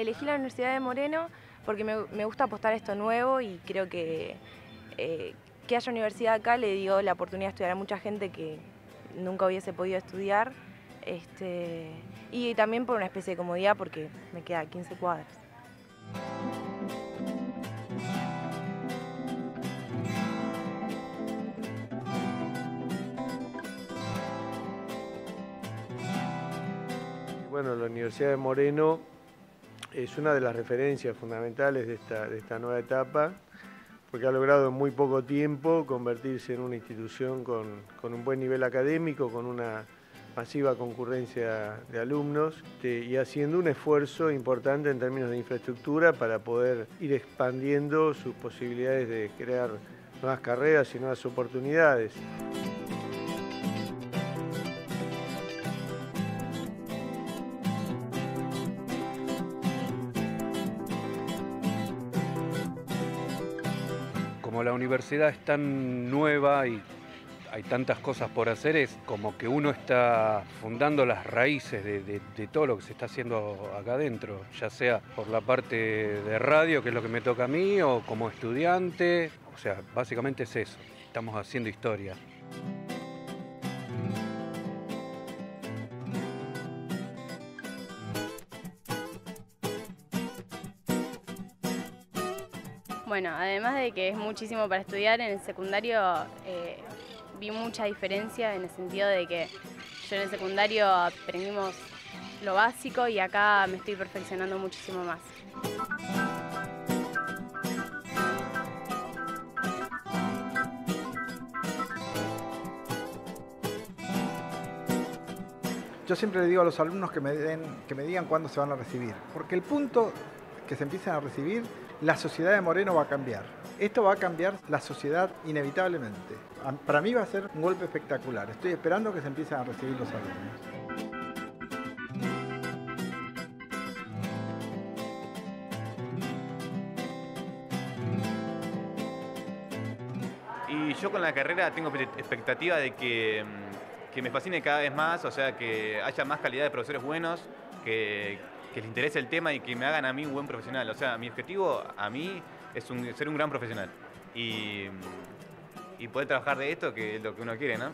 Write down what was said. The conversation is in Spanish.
elegí la Universidad de Moreno porque me, gusta apostar a esto nuevo y creo que eh, que haya universidad acá le dio la oportunidad de estudiar a mucha gente que nunca hubiese podido estudiar. Este, y también por una especie de comodidad porque me queda 15 cuadras. Bueno, la Universidad de Moreno es una de las referencias fundamentales de esta, nueva etapa, porque ha logrado en muy poco tiempo convertirse en una institución con, un buen nivel académico, con una masiva concurrencia de alumnos este, y haciendo un esfuerzo importante en términos de infraestructura para poder ir expandiendo sus posibilidades de crear nuevas carreras y nuevas oportunidades. Como la universidad es tan nueva y hay tantas cosas por hacer, es como que uno está fundando las raíces de, todo lo que se está haciendo acá adentro, ya sea por la parte de radio, que es lo que me toca a mí, o como estudiante. O sea, básicamente es eso, estamos haciendo historia. Bueno, además de que es muchísimo para estudiar, en el secundario eh, vi mucha diferencia en el sentido de que yo en el secundario aprendimos lo básico y acá me estoy perfeccionando muchísimo más. Yo siempre le digo a los alumnos que me, que me digan cuándo se van a recibir, porque el punto que se empiezan a recibir la sociedad de Moreno va a cambiar. Esto va a cambiar la sociedad inevitablemente. Para mí va a ser un golpe espectacular. Estoy esperando que se empiecen a recibir los alumnos. Y yo con la carrera tengo expectativa de que, mm, que me fascine cada vez más, o sea, que haya más calidad de profesores buenos, que, que les interese el tema y que me hagan a mí un buen profesional. O sea, mi objetivo a mí es ser un gran profesional y, y poder trabajar de esto, que es lo que uno quiere, ¿no?